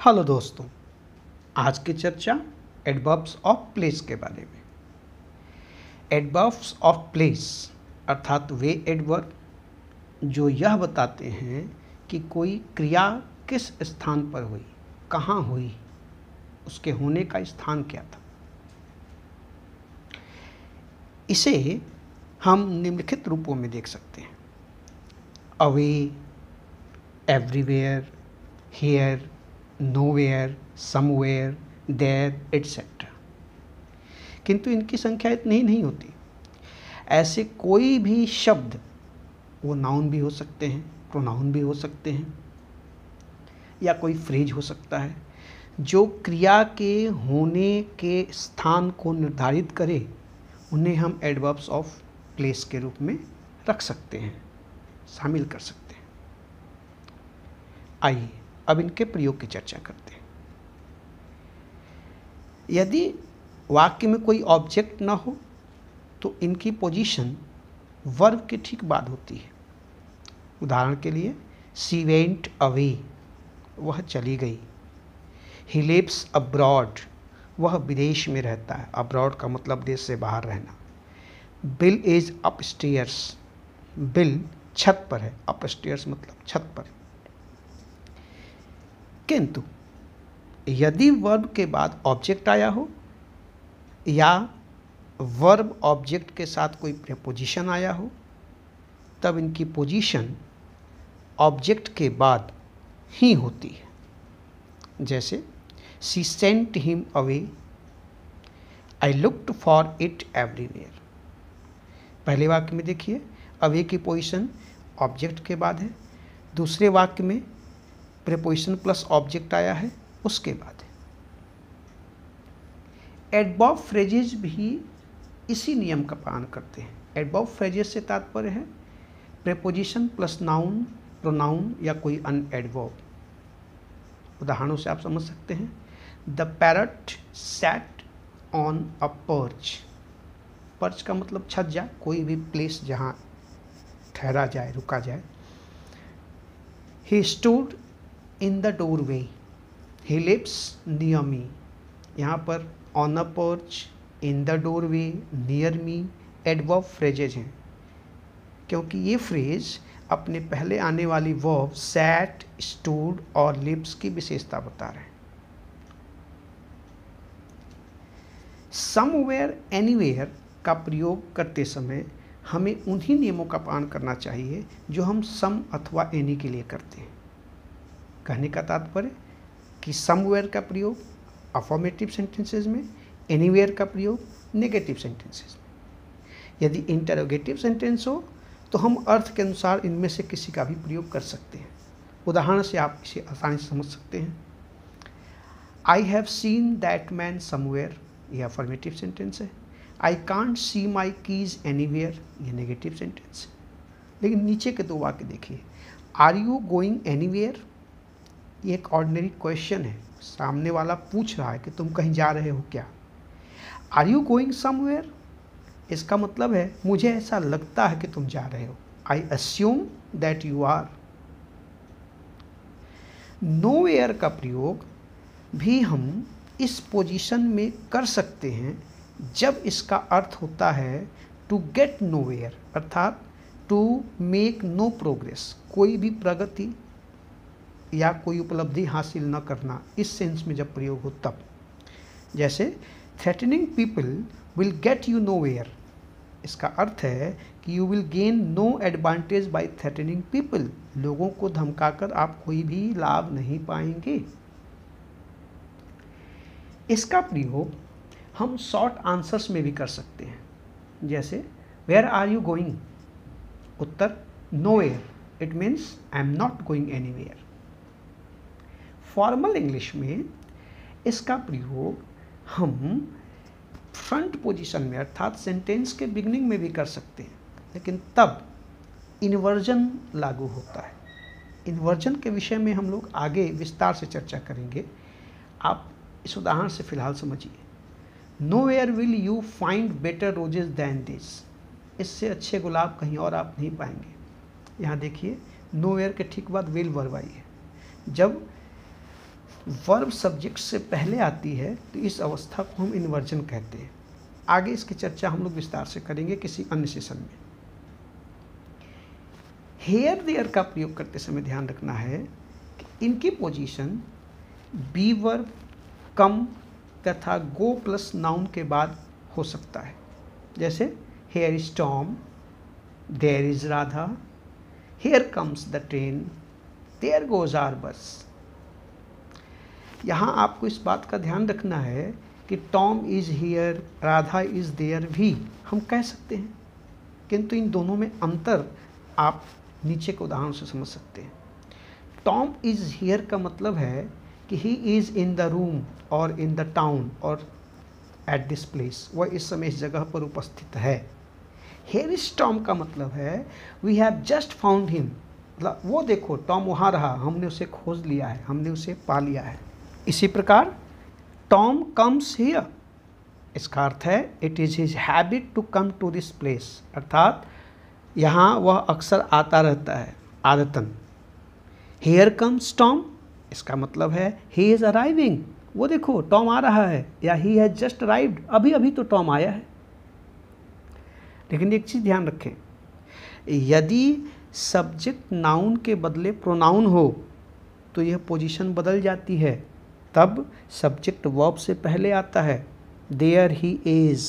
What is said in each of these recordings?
Hello दोस्तों, आज की चर्चा एडबर्ब्स ऑफ़ प्लेस के बारे में। एडबर्ब्स ऑफ़ प्लेस अर्थात वे एडवर्ब जो यह बताते हैं कि कोई क्रिया किस स्थान पर हुई, कहाँ हुई, उसके होने का स्थान क्या था। इसे हम निम्नलिखित रूपों में देख सकते हैं। Away, everywhere, here nowhere somewhere there etcetera किंतु इनकी संख्या इतनी नहीं होती। ऐसे कोई भी शब्द, वो नाउन भी हो सकते हैं प्रोनाउन भी हो सकते हैं, या कोई फ्रेज हो सकता है, जो क्रिया के होने के स्थान को निर्धारित करे, उन्हें हम एडवर्ब्स ऑफ़ प्लेस के रूप में रख सकते हैं, शामिल कर सकते हैं। आइए अब इनके प्रयोग की चर्चा करते हैं। यदि वाक्य में कोई ऑब्जेक्ट ना हो तो इनकी पोजीशन वर्ब के ठीक बाद होती है। उदाहरण के लिए सी वेंट अवे वह चली गई। ही लिव्स अब्रॉड वह विदेश में रहता है। अब्रॉड का मतलब देश से बाहर रहना। Bill is upstairs Bill छत पर है। अप स्टेयर्स मतलब छत पर किंतु यदि वर्ब के बाद ऑब्जेक्ट आया हो, या वर्ब ऑब्जेक्ट के साथ कोई प्रपोजिशन आया हो, तब इनकी पोजीशन ऑब्जेक्ट के बाद ही होती है। जैसे she sent him away I looked for it everywhere पहले वाक्य में देखिए अवे की पोजीशन ऑब्जेक्ट के बाद है। दूसरे वाक्य में प्रेपोजिशन प्लस ऑब्जेक्ट आया है, उसके बाद एडबॉब फ्रेजेज भी इसी नियम का पालन करते हैं। एडबॉब फ्रेजेज से तात्पर्य है प्रेपोजिशन प्लस नाउन प्रोनाउन या कोई अन एडवर्ब उदाहरणों से आप समझ सकते हैं। The parrot sat on a perch perch का मतलब छत जा, कोई भी प्लेस जहाँ ठहरा जाए, रुका जाए। He stood in the doorway he leaps near me यहाँ पर on a perch in the doorway near me adverb phrases हैं। क्योंकि ये फ्रेज अपने पहले आने वाली वर्ब सैट स्टूड और लिप्स की विशेषता बता रहे हैं। समवेयर एनीवेयर का प्रयोग करते समय हमें उन्हीं नियमों का पालन करना चाहिए जो हम सम अथवा एनी के लिए करते हैं। कहने का तात्पर्य कि समवेयर का प्रयोग अफॉर्मेटिव सेंटेंसेज में एनीवेयर का प्रयोग नेगेटिव सेंटेंसेज में। यदि इंटरोगेटिव सेंटेंस हो तो हम अर्थ के अनुसार इनमें से किसी का भी प्रयोग कर सकते हैं। उदाहरण से आप इसे आसानी से समझ सकते हैं। I have seen that man somewhere ये अफर्मेटिव सेंटेंस है। I can't see my keys anywhere negative sentence है। लेकिन नीचे के दो वाक्य देखिए। Are you going anywhere ये एक ऑर्डिनरी क्वेश्चन है। सामने वाला पूछ रहा है कि तुम कहीं जा रहे हो क्या? आर यू गोइंग समवेयर इसका मतलब है, मुझे ऐसा लगता है कि तुम जा रहे हो। I assume that you are nowhere का प्रयोग भी हम इस पोजीशन में कर सकते हैं, जब इसका अर्थ होता है टू गेट नो वेयर अर्थात टू मेक नो प्रोग्रेस कोई भी प्रगति या कोई उपलब्धि हासिल न करना, इस सेंस में जब प्रयोग हो तब। जैसे threatening people will get you nowhere इसका अर्थ है कि you will gain no advantage by threatening people लोगों को धमकाकर आप कोई भी लाभ नहीं पाएँगे। इसका प्रयोग हम शॉर्ट आंसर्स में भी कर सकते हैं। जैसे where are you going Uttar nowhere it means I am not going anywhere formal English में इसका प्रयोग हम फ्रंट पोजीशन में अर्थात सेंटेंस के बिगनिंग में भी कर सकते हैं। लेकिन तब इन्वर्जन लागू होता है। इन्वर्जन के विषय में हम लोग आगे विस्तार से चर्चा करेंगे। आप इस उदाहरण से फ़िलहाल समझिए। Nowhere will you find better roses than this इससे अच्छे गुलाब कहीं और आप नहीं पाएँगे। यहाँ देखिए नो वेयर के ठीक बाद विल वर्ब है। जब वर्ब सब्जेक्ट से पहले आती है तो इस अवस्था को हम इन्वर्जन कहते हैं। आगे इसकी चर्चा हम लोग विस्तार से करेंगे किसी अन्य सेशन में। हेयर देयर का प्रयोग करते समय ध्यान रखना है कि इनकी पोजीशन बी वर्ब कम तथा गो प्लस नाउन के बाद हो सकता है। जैसे here is Tom there is Radha here comes the train there goes our bus यहाँ आपको इस बात का ध्यान रखना है कि Tom is here, Radha is there भी, हम कह सकते हैं। किंतु इन दोनों में अंतर आप नीचे के उदाहरण से समझ सकते हैं। टॉम इज़ हियर का मतलब है कि he is in the room और इन द टाउन और एट दिस प्लेस वह इस समय इस जगह पर उपस्थित है। हेयर इज़ टॉम का मतलब है we have just found him मतलब वो देखो टॉम वहाँ रहा, हमने उसे खोज लिया है, हमने उसे पा लिया है। इसी प्रकार टॉम कम्स हियर इसका अर्थ है it is his habit to come to this place अर्थात, यहाँ वह अक्सर आता रहता है, आदतन। हेयर कम्स टॉम इसका मतलब है ही इज़ अराइविंग वो देखो टॉम आ रहा है, या ही हैज़ जस्ट अराइव्ड अभी अभी तो टॉम आया है। लेकिन एक चीज़ ध्यान रखें, यदि सब्जेक्ट नाउन के बदले प्रोनाउन हो तो यह पोजीशन बदल जाती है। तब सब्जेक्ट वर्ब से पहले आता है। There he is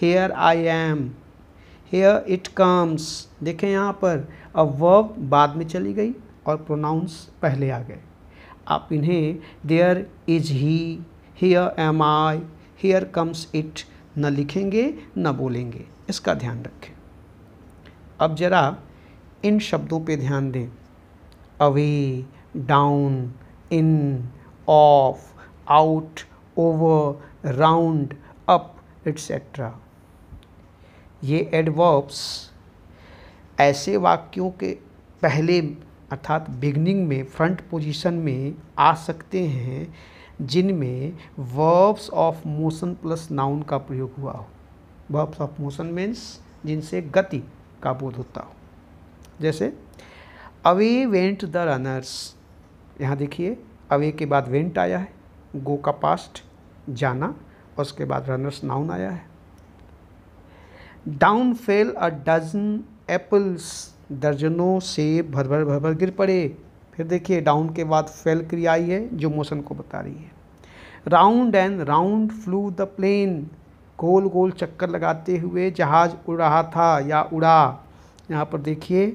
here I am here it comes देखें यहाँ पर, अब वर्ब बाद में चली गई और प्रोनाउंस पहले आ गए। आप इन्हें there is he here am I here comes it न लिखेंगे, न बोलेंगे। इसका ध्यान रखें। अब ज़रा इन शब्दों पे ध्यान दें। Away down in off out over round up etcetera ये एडवर्ब्स ऐसे वाक्यों के पहले, अर्थात बिगनिंग में फ्रंट पोजीशन में आ सकते हैं, जिनमें verbs of motion plus noun का प्रयोग हुआ हो। वर्ब्स ऑफ़ मोशन मीन्स जिनसे गति का बोध होता हो। जैसे अवे वेंट द रनर्स यहाँ देखिए अवे के बाद वेंट आया है गो का पास्ट जाना, उसके बाद रनर्स नाउन आया है। Down fell a dozen apples दर्जनों से भर भर भर भर गिर पड़े। फिर देखिए डाउन के बाद फेल क्रिया आई है, जो मोशन को बता रही है। Round and round flew the plane गोल गोल चक्कर लगाते हुए जहाज़ उड़ रहा था या उड़ा। यहाँ पर देखिए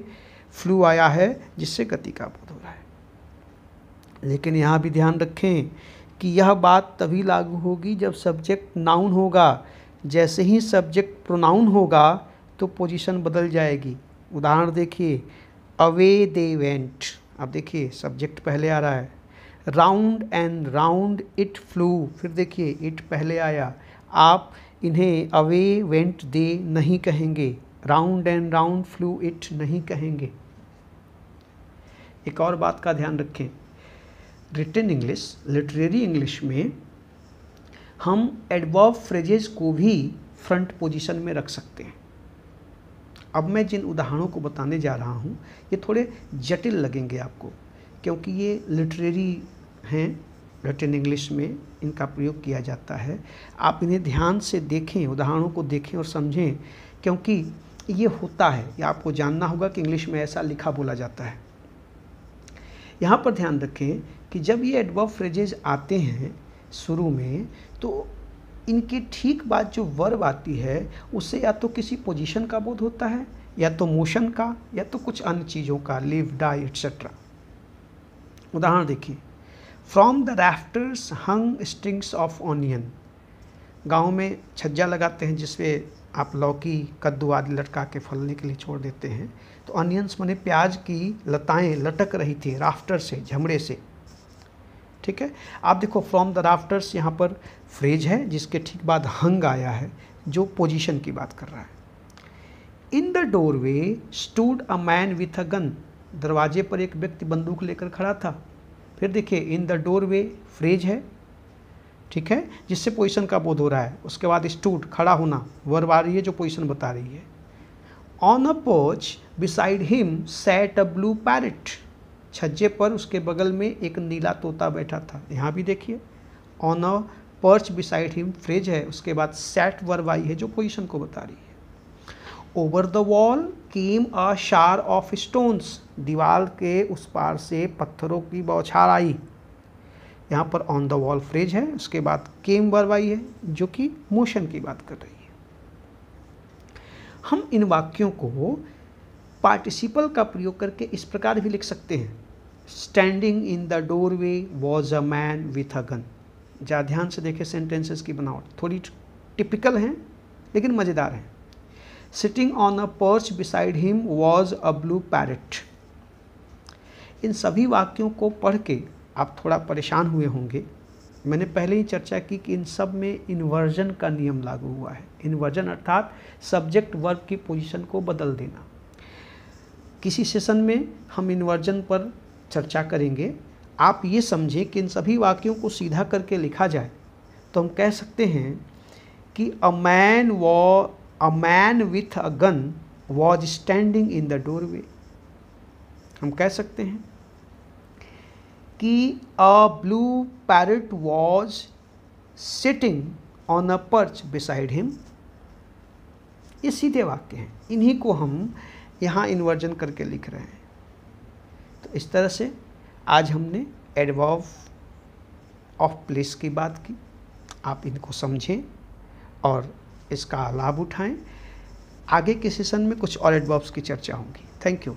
फ्लू आया है, जिससे गति का है लेकिन यहाँ भी ध्यान रखें कि यह बात तभी लागू होगी जब सब्जेक्ट नाउन होगा। जैसे ही सब्जेक्ट प्रोनाउन होगा तो पोजीशन बदल जाएगी। उदाहरण देखिए अवे दे वेंट अब देखिए सब्जेक्ट पहले आ रहा है। Round and round it flew फिर देखिए इट पहले आया। आप इन्हें अवे वेंट दे नहीं कहेंगे। Round and round flew it नहीं कहेंगे। एक और बात का ध्यान रखें। रिटर्न इंग्लिश लिटरेरी इंग्लिश में हम एडवर्ब फ्रेजेस को भी फ्रंट पोजीशन में रख सकते हैं। अब मैं जिन उदाहरणों को बताने जा रहा हूँ, ये थोड़े जटिल लगेंगे आपको, क्योंकि ये लिटरेरी हैं रिटर्न इंग्लिश में इनका प्रयोग किया जाता है। आप इन्हें ध्यान से देखें, उदाहरणों को देखें और समझें, क्योंकि ये होता है। ये आपको जानना होगा कि इंग्लिश में ऐसा लिखा बोला जाता है। यहाँ पर ध्यान रखें कि जब ये एडवर्ब फ्रेजेज आते हैं शुरू में तो इनके ठीक बाद जो वर्ब आती है, उससे या तो किसी पोजीशन का बोध होता है, या तो मोशन का, या तो कुछ अन्य चीज़ों का लिव डाई एट्सेट्रा उदाहरण देखिए। From the rafters hung strings of onion गाँव में छज्जा लगाते हैं जिसपे आप लौकी, कद्दू आदि लटका के फलने के लिए छोड़ देते हैं। तो ऑनियंस मैंने प्याज की लताएँ लटक रही थी राफ्टर से झमड़े से। ठीक है? आप देखो फ्रॉम द राफ्टर्स यहाँ पर फ्रेज है, जिसके ठीक बाद हंग आया है, जो पोजीशन की बात कर रहा है। In the doorway stood a man with a gun दरवाजे पर एक व्यक्ति बंदूक लेकर खड़ा था। फिर देखिए इन द डोरवे फ्रेज है, ठीक है? जिससे पोजीशन का बोध हो रहा है। उसके बाद स्टूड खड़ा होना वर्ब रही है, जो पोजीशन बता रही है। On a perch beside him sat a blue parrot छज्जे पर उसके बगल में एक नीला तोता बैठा था। यहाँ भी देखिए on a perch beside him phrase है। उसके बाद सेट वर्वाई है, जो पोजीशन को बता रही है। Over the wall came a shower of stones दीवार के उस पार से पत्थरों की बौछार आई। यहाँ पर ऑन द वॉल फ्रिज है। उसके बाद केम वर्वाई है, जो कि मोशन की बात कर रही है। हम इन वाक्यों को पार्टिसिपल का प्रयोग करके इस प्रकार भी लिख सकते हैं। Standing in the doorway was a man with a gun ज़्यादा ध्यान से देखें सेंटेंसेस की बनावट। थोड़ी टिपिकल हैं, लेकिन मज़ेदार हैं। Sitting on a perch beside him was a blue parrot इन सभी वाक्यों को पढ़ के आप थोड़ा परेशान हुए होंगे। मैंने पहले ही चर्चा की कि इन सब में इन्वर्जन का नियम लागू हुआ है। इन्वर्जन अर्थात सब्जेक्ट वर्ब की पोजीशन को बदल देना। किसी सेशन में हम इन्वर्जन पर चर्चा करेंगे। आप ये समझें कि इन सभी वाक्यों को सीधा करके लिखा जाए तो हम कह सकते हैं कि a man was a man with a gun was standing in the doorway हम कह सकते हैं कि a blue parrot was sitting on a perch beside him ये सीधे वाक्य हैं। इन्हीं को हम यहाँ इन्वर्जन करके लिख रहे हैं। तो इस तरह से आज हमने एडवॉव ऑफ़ प्लेस की बात की। आप इनको समझें और इसका लाभ उठाएँ। आगे के सेशन में कुछ और एडवॉब्स की चर्चा होगी। Thank you